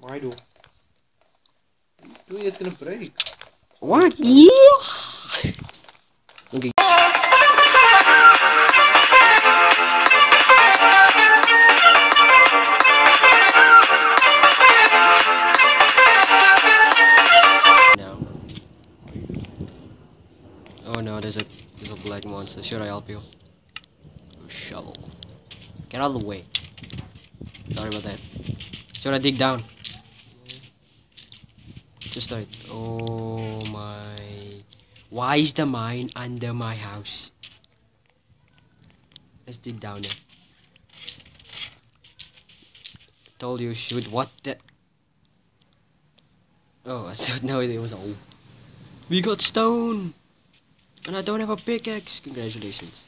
My door. Doe it's gonna break. What? Yeah. Okay. Now. Oh no, there's a there's a black monster. Should I help you? Shovel. Get out of the way. Sorry about that. Should I dig down? Just like, oh my. Why is the mine under my house? Let's dig down there. Told you shoot. What the? Oh, I thought no, it was all. We got stone! And I don't have a pickaxe. Congratulations.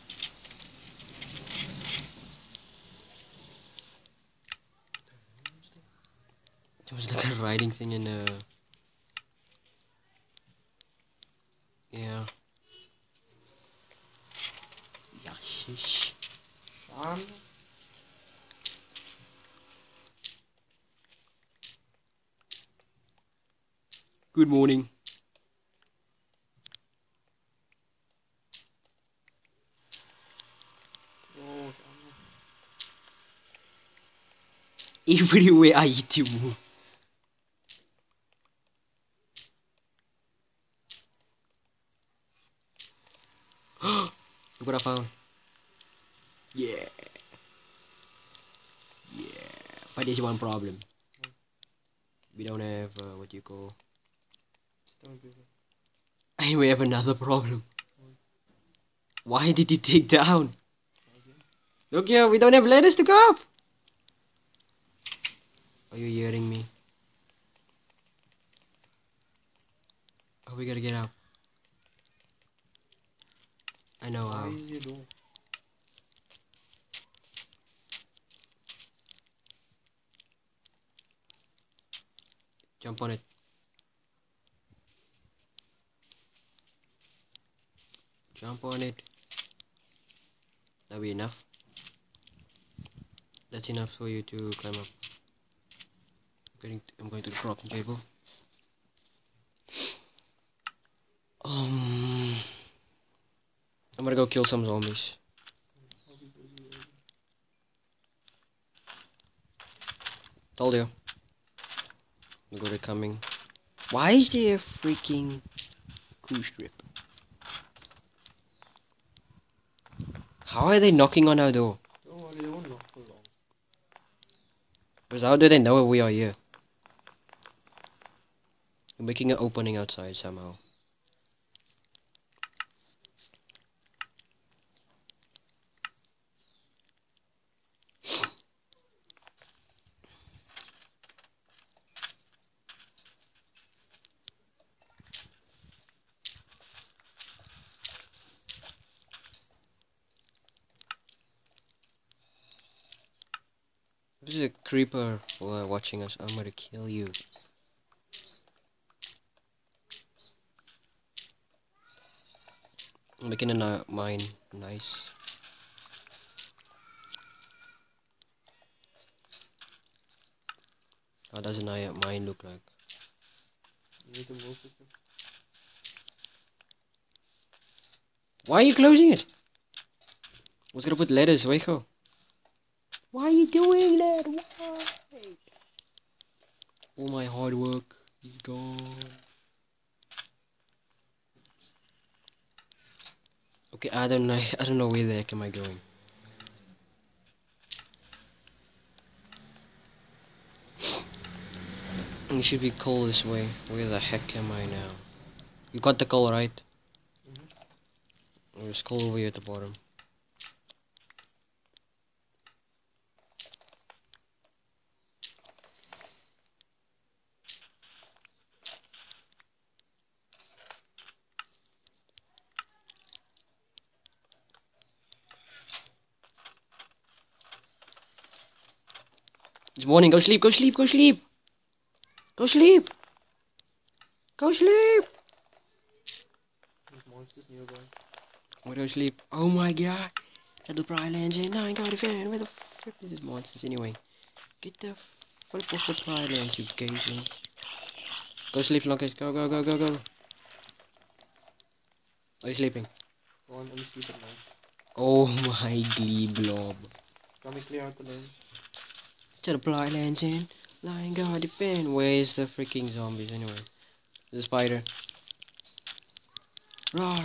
There was like a riding thing in a. Yeah. Yeah, shish. Sean. Good morning. Oh, Everywhere I eat you move. Look I. Yeah. Yeah. But there's one problem. We don't have uh, what you call. that. we have another problem. Why did you take down? Look here, we don't have ladders to go up. Are you hearing me? Oh, we gotta get up. I know Why your door? Jump on it. Jump on it. That'll be enough. That's enough for you to climb up. I'm going to, I'm going to drop the table. Um, I'm gonna go kill some zombies. Told you. Look at it coming. Why is there a freaking cruise strip? How are they knocking on our door? Because how do they know we are here? They're making an opening outside somehow. This is a creeper watching us. I'm gonna kill you. I'm making a mine nice. How does a mine look like? You need to move it. Why are you closing it? Was gonna put letters, Waco. Why are you doing that? Why? All my hard work is gone. Okay, I don't know. I don't know where the heck am I going. It should be coal this way. Where the heck am I now? You got the coal right? Mm-hmm. There's coal over here at the bottom. It's morning. Go sleep. Go sleep. Go sleep. Go sleep. Go sleep. There's monsters nearby. Why go sleep? Oh my god. Little Pride Lands in nine got a fan. Where the frick is this monsters anyway? Get the Full of supply lines, you gazing. Go sleep, Lucas. Go, go, go, go, go. Are you sleeping? Go on, let me sleep at night. Oh my glee blob. Can we clear out the lanes? To the Pride Lands in. Lion guard defend. Where's the freaking zombies anyway? The spider. Roar.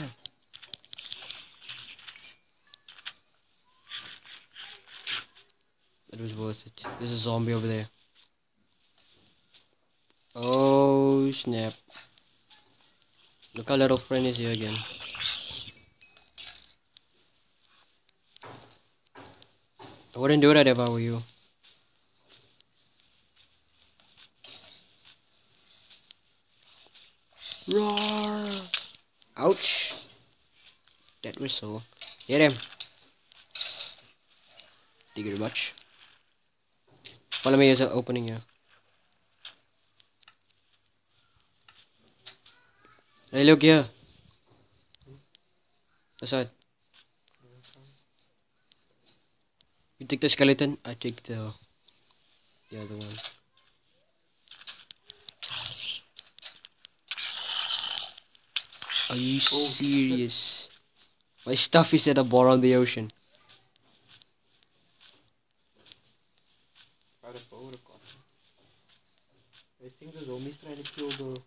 It was worth it. There's a zombie over there. Oh snap. Look our little friend is here again. I wouldn't do that if I were you. Roar! Ouch! That whistle. Hit him! Thank you very much. Follow me as an opening here. Hey, look here. Aside. You take the skeleton, I take the the other one. Are you Oh, shit. serious? My stuff is at the bottom of the ocean. I had a bow, I would have got him. I think the zombie's trying to kill the.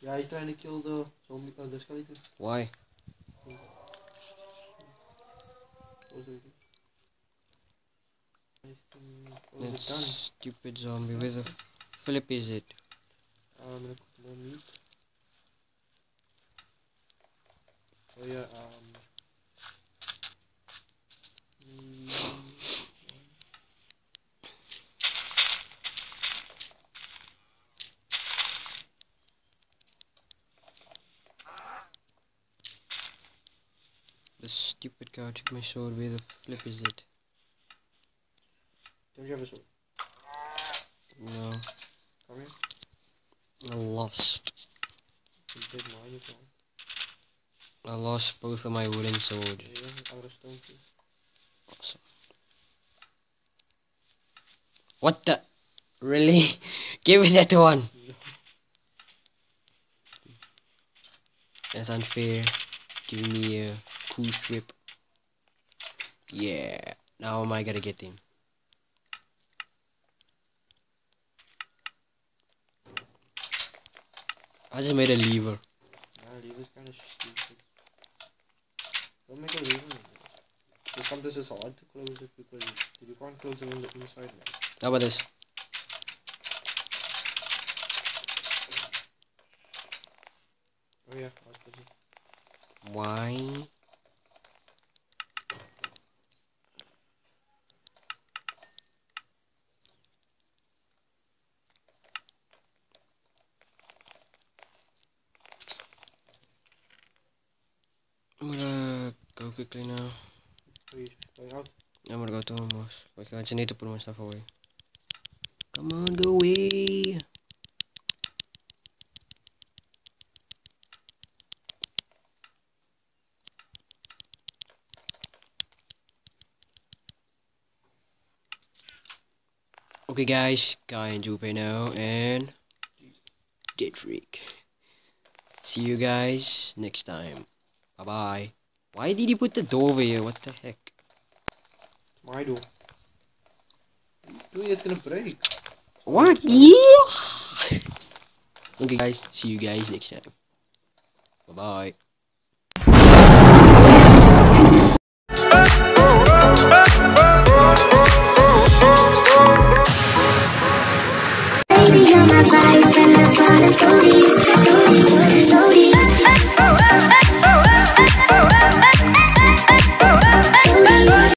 Yeah, he's trying to kill the zombie, uh, the skeleton. Why? What was it? I think- what was That done? stupid zombie. Where the flip is it? I'm gonna cook more meat. Oh yeah, um. The stupid guy took my sword. Where the flip is it? Don't you have a sword? No, Come here. I lost. You take mine if you want. I lost both of my wooden swords. There you go, out of stone please. Awesome. What the? Really? Give me that one. That's unfair. Give me a cool strip. Yeah. Now am I gonna get him? I just made a lever. Nah, lever's kinda stupid. Don't make a lever. man. Because sometimes it's hard to close it because you can't close it on the inside man. How about this? Oh yeah, I'll close it. Why? I'm gonna go quickly now. You're going out. I'm gonna go to almost. Okay, I just need to put my stuff away. Come on, go away. Okay, guys, Guy and Jupe now, and DeadFreak. See you guys next time. Bye bye. Why did he put the door over here? What the heck? It's my door. Doing it's gonna break. What? Yeah. Okay, guys. See you guys next time. Bye bye.